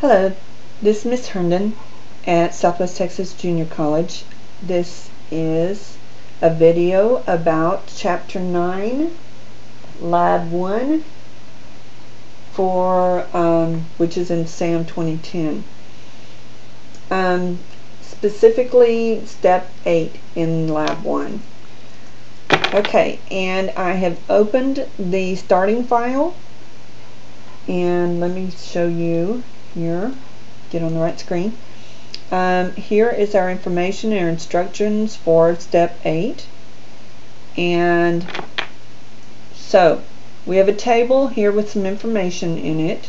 Hello, this is Miss Herndon at Southwest Texas Junior College. This is a video about Chapter 9, Lab 1, for um, which is in SAM 2010. Um, specifically, Step 8 in Lab 1. Okay, and I have opened the starting file and let me show you here. Get on the right screen. Um, here is our information our instructions for step 8 and so we have a table here with some information in it.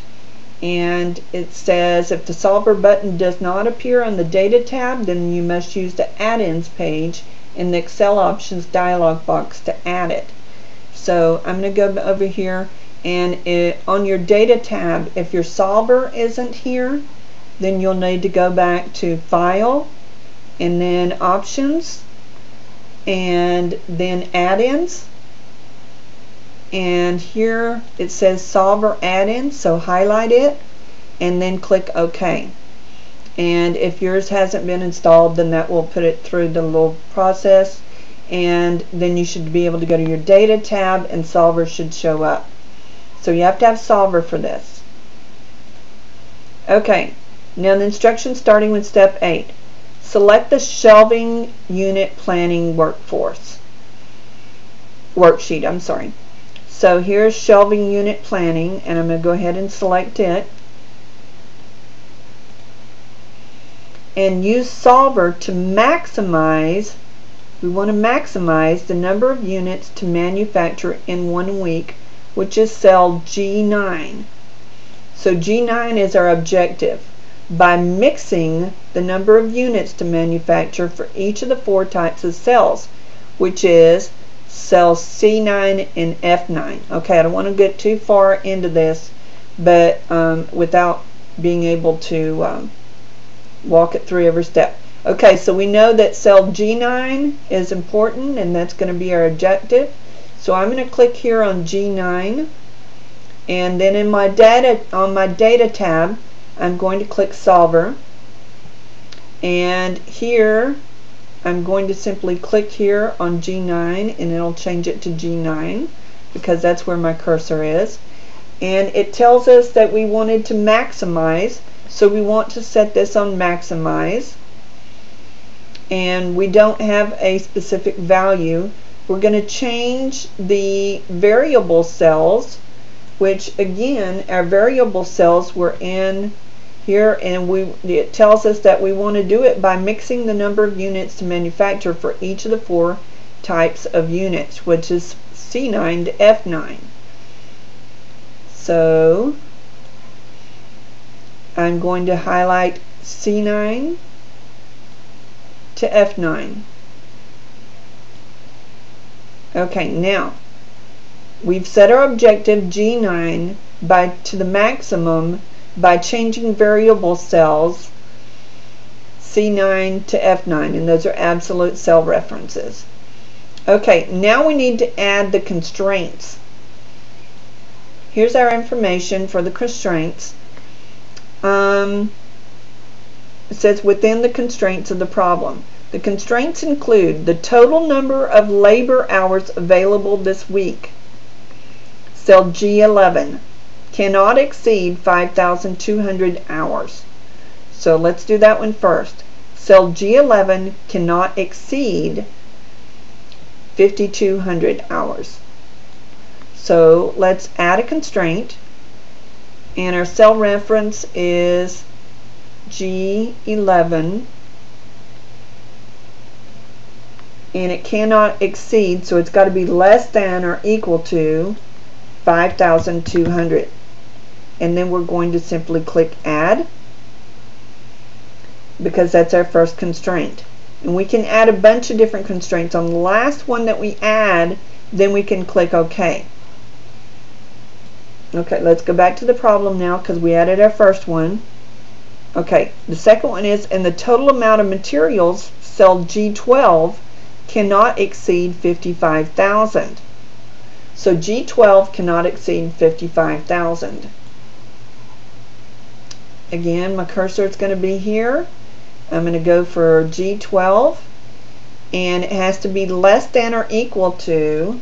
And it says if the solver button does not appear on the data tab then you must use the add-ins page in the Excel options dialog box to add it. So I'm going to go over here and it, on your data tab if your solver isn't here then you'll need to go back to file and then options and then add-ins. And here it says solver add-ins so highlight it and then click OK. And if yours hasn't been installed then that will put it through the little process. And then you should be able to go to your data tab and solver should show up so you have to have solver for this. Okay, now the instructions starting with step 8. Select the shelving unit planning workforce. Worksheet, I'm sorry. So here's shelving unit planning and I'm going to go ahead and select it. And use solver to maximize we want to maximize the number of units to manufacture in one week which is cell G9. So G9 is our objective. By mixing the number of units to manufacture for each of the four types of cells, which is cells C9 and F9. Okay, I don't want to get too far into this, but um, without being able to um, walk it through every step. Okay, so we know that cell G9 is important and that's going to be our objective. So I'm going to click here on G9 and then in my data on my data tab I'm going to click solver and here I'm going to simply click here on G9 and it'll change it to G9 because that's where my cursor is. And it tells us that we wanted to maximize so we want to set this on maximize. And we don't have a specific value we're going to change the variable cells, which again, our variable cells were in here and we it tells us that we want to do it by mixing the number of units to manufacture for each of the four types of units, which is C9 to F9. So I'm going to highlight C9 to F9. Okay, now we've set our objective G9 by to the maximum by changing variable cells C9 to F9 and those are absolute cell references. Okay, now we need to add the constraints. Here's our information for the constraints. Um, it says within the constraints of the problem. The constraints include the total number of labor hours available this week. Cell G11 cannot exceed 5,200 hours. So let's do that one first. Cell G11 cannot exceed 5,200 hours. So let's add a constraint and our cell reference is G11 and it cannot exceed, so it's got to be less than or equal to 5,200. And then we're going to simply click Add because that's our first constraint. And we can add a bunch of different constraints. On the last one that we add, then we can click OK. Okay, let's go back to the problem now because we added our first one. Okay, the second one is, and the total amount of materials, cell G12, cannot exceed 55,000. So G12 cannot exceed 55,000. again my cursor is going to be here I'm going to go for G12 and it has to be less than or equal to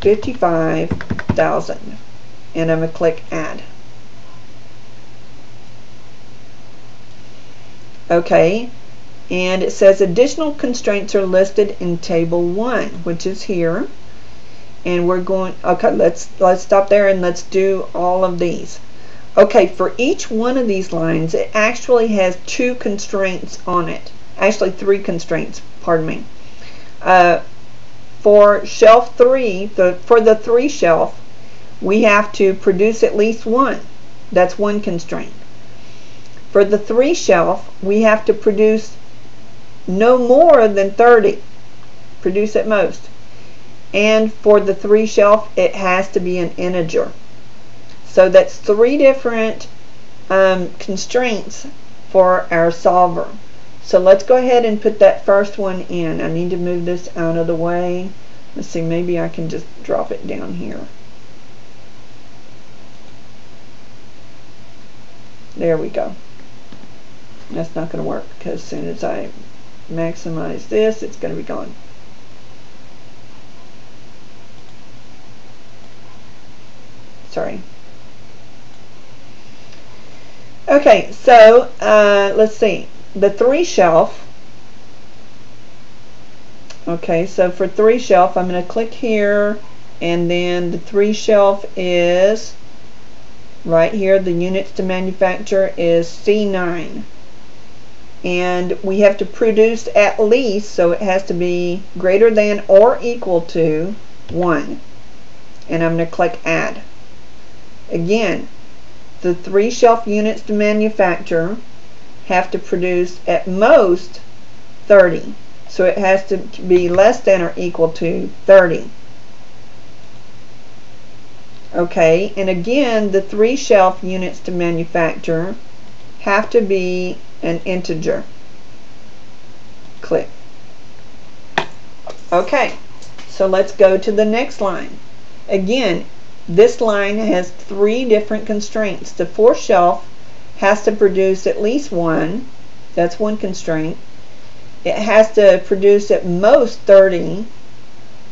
55,000 and I'm going to click add okay and it says additional constraints are listed in table 1 which is here. And we're going okay let's let's stop there and let's do all of these. Okay for each one of these lines it actually has two constraints on it. Actually three constraints pardon me. Uh, for shelf 3 the for the 3 shelf we have to produce at least one. That's one constraint. For the 3 shelf we have to produce no more than 30 produce at most. And for the 3 shelf it has to be an integer. So that's three different um, constraints for our solver. So let's go ahead and put that first one in. I need to move this out of the way. Let's see maybe I can just drop it down here. There we go. That's not going to work because as soon as I maximize this it's going to be gone. Sorry. Okay so uh, let's see. The three shelf. Okay so for three shelf I'm going to click here and then the three shelf is right here the units to manufacture is C9 and we have to produce at least so it has to be greater than or equal to 1 and I'm going to click add. Again the three shelf units to manufacture have to produce at most 30 so it has to be less than or equal to 30 okay and again the three shelf units to manufacture have to be an integer. Click. Okay, so let's go to the next line. Again, this line has three different constraints. The fourth shelf has to produce at least one. That's one constraint. It has to produce at most 30.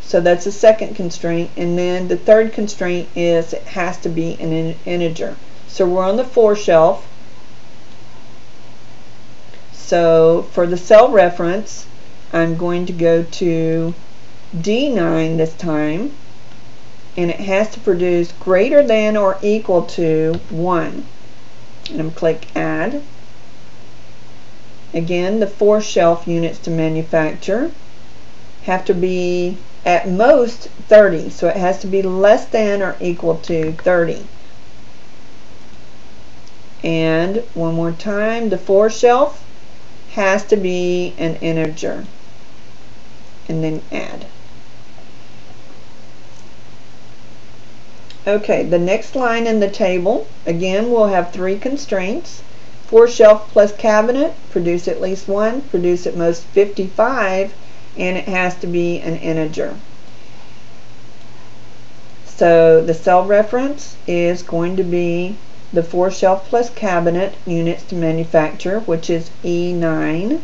So that's the second constraint. And then the third constraint is it has to be an integer. So we're on the four shelf. So for the cell reference, I'm going to go to D9 this time, and it has to produce greater than or equal to 1. And I'm click Add. Again, the four shelf units to manufacture have to be at most 30, so it has to be less than or equal to 30. And one more time, the four shelf has to be an integer and then add. Okay, the next line in the table, again, we'll have three constraints. Four shelf plus cabinet, produce at least one, produce at most 55, and it has to be an integer. So the cell reference is going to be the four shelf plus cabinet units to manufacture, which is E9.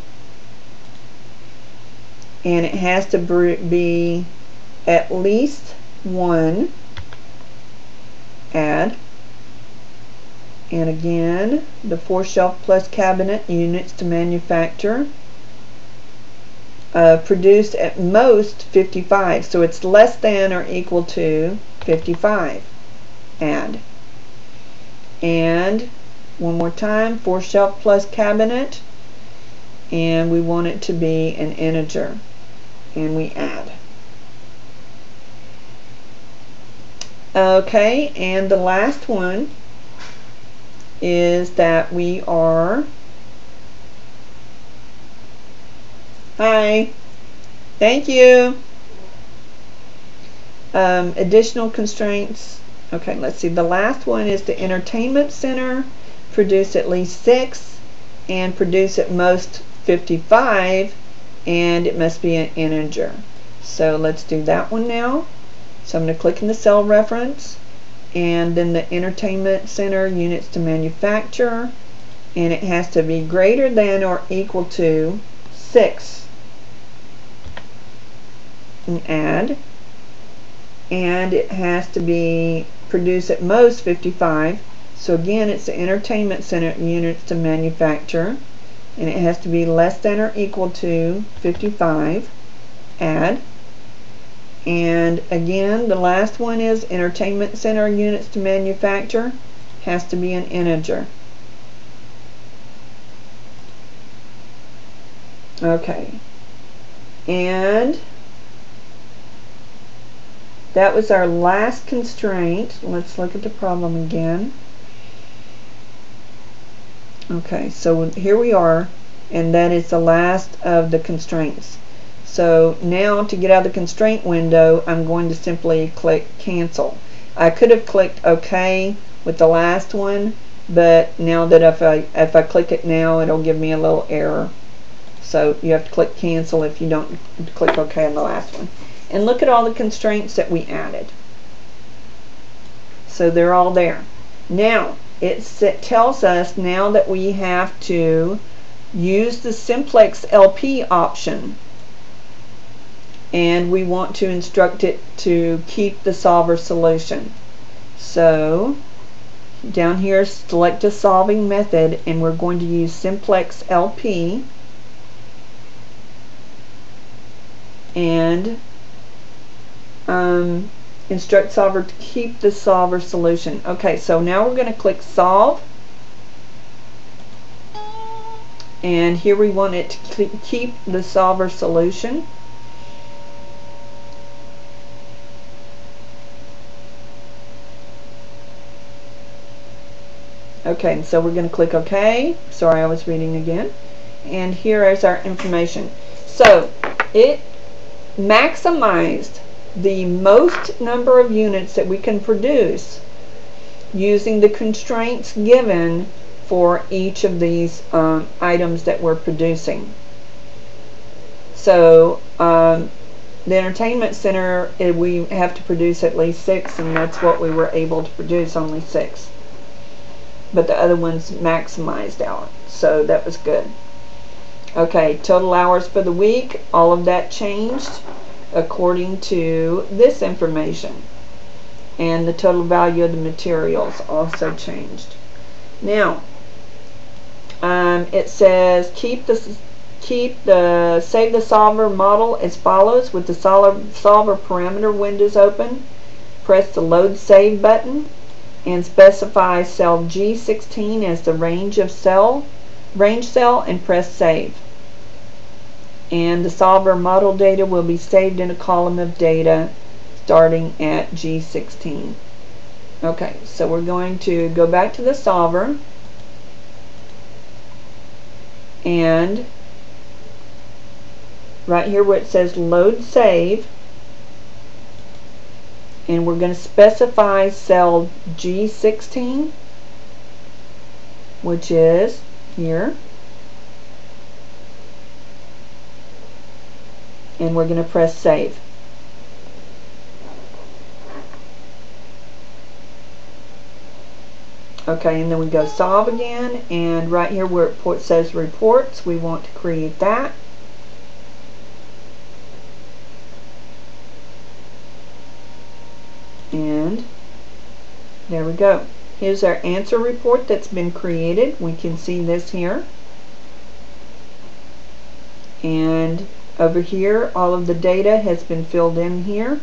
And it has to be at least one add. And again, the four shelf plus cabinet units to manufacture uh, produced at most 55. So it's less than or equal to 55. Add and one more time four shelf plus cabinet. And we want it to be an integer. And we add. Okay and the last one is that we are hi thank you. Um, additional constraints Okay, let's see. The last one is the entertainment center. Produce at least six and produce at most 55 and it must be an integer. So let's do that one now. So I'm going to click in the cell reference and then the entertainment center units to manufacture and it has to be greater than or equal to 6 and add and it has to be produced at most 55 so again it's the entertainment center units to manufacture and it has to be less than or equal to 55 add. And again the last one is entertainment center units to manufacture has to be an integer. Okay. And that was our last constraint. Let's look at the problem again. Okay so here we are and that is the last of the constraints. So now to get out of the constraint window I'm going to simply click cancel. I could have clicked OK with the last one but now that if I if I click it now it'll give me a little error. So you have to click cancel if you don't click OK on the last one and look at all the constraints that we added. So they're all there. Now it tells us now that we have to use the simplex LP option. And we want to instruct it to keep the solver solution. So down here select a solving method and we're going to use simplex LP and um, instruct solver to keep the solver solution. Okay, so now we're going to click solve. And here we want it to keep the solver solution. Okay, so we're going to click OK. Sorry, I was reading again. And here is our information. So it maximized the most number of units that we can produce using the constraints given for each of these um, items that we're producing. So um, the entertainment center eh, we have to produce at least six and that's what we were able to produce only six. But the other ones maximized out so that was good. Okay total hours for the week all of that changed according to this information. And the total value of the materials also changed. Now, um, it says keep the keep the save the solver model as follows with the solver, solver parameter windows open. Press the load save button and specify cell G16 as the range of cell range cell and press save and the solver model data will be saved in a column of data starting at G16. Okay, so we're going to go back to the solver and right here where it says load save and we're going to specify cell G16 which is here and we're going to press save. Okay, and then we go solve again, and right here where it says reports, we want to create that. And there we go. Here's our answer report that's been created. We can see this here. And over here all of the data has been filled in here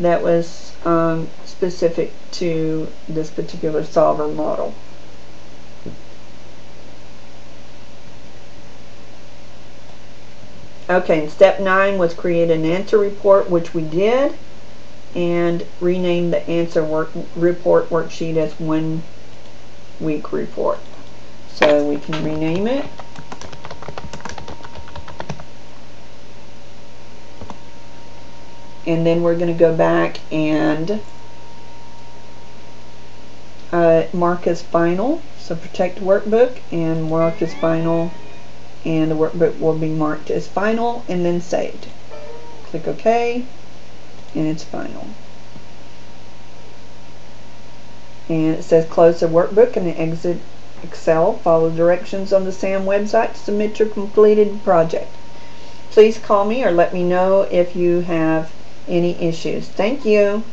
that was um, specific to this particular solver model. Okay, and step nine was create an answer report, which we did, and rename the answer work report worksheet as one week report. So we can rename it. And then we're going to go back and uh, mark as final so protect workbook and mark as final and the workbook will be marked as final and then saved click OK and it's final and it says close the workbook and exit Excel. Follow directions on the SAM website to submit your completed project. Please call me or let me know if you have any issues. Thank you.